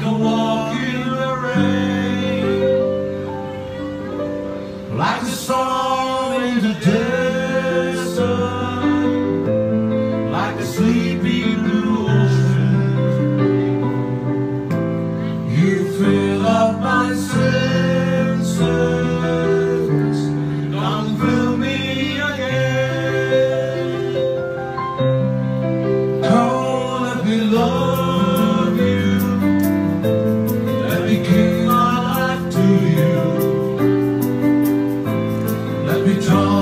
like a walk in the rain, like a song in the desert, like a sleepy blue ocean. You fill up my soul. be torn.